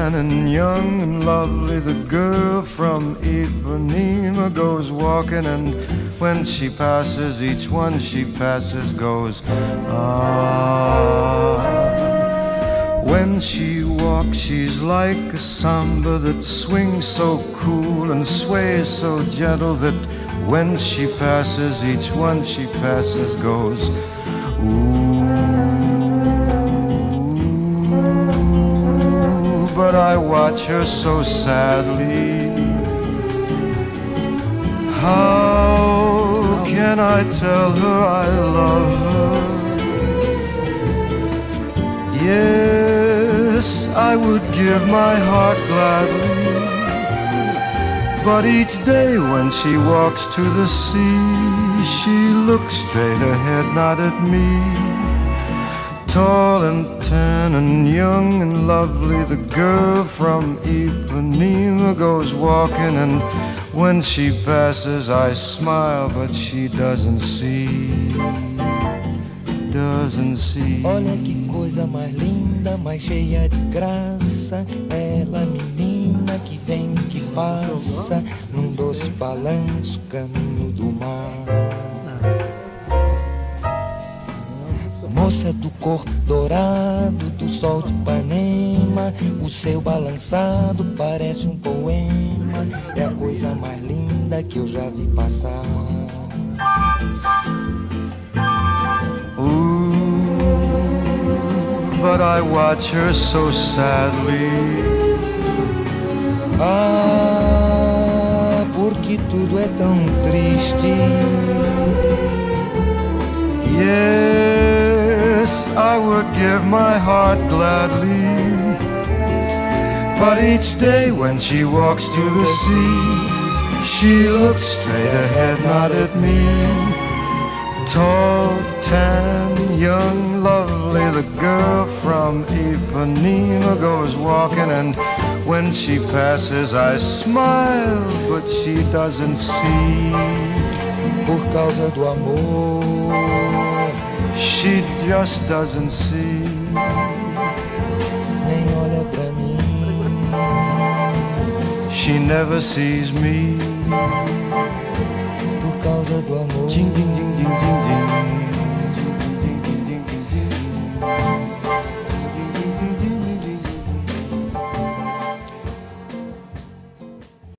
and and young and lovely, the girl from Ipanema goes walking, and when she passes, each one she passes goes, ah. When she walks, she's like a samba that swings so cool and sways so gentle that when she passes, each one she passes goes, ooh. But I watch her so sadly. How can I tell her I love her? Yes, I would give my heart gladly. But each day when she walks to the sea, she looks straight ahead, not at me. Tall and tan and young and lovely, the girl from Ipanema goes walking, and when she passes, I smile, but she doesn't see. Doesn't see. Olha que coisa mais linda, mais cheia de graça. Ela, menina que vem, que passa, num doce balanço, caminho do mar. Moça do cor dourado, do sol de Ipanema, o seu balançado parece um poema. É a coisa mais linda que eu já vi passar. Ooh, but I watch her so sadly. Ah, porque tudo é tão triste. Would give my heart gladly. But each day when she walks to the sea, she looks straight ahead, not at me. Tall, tan, young, lovely, the girl from Ipanema goes walking, and when she passes, I smile, but she doesn't see. Por causa do amor, She just doesn't see. nem olha pra mim. She never sees me. Por causa do amor,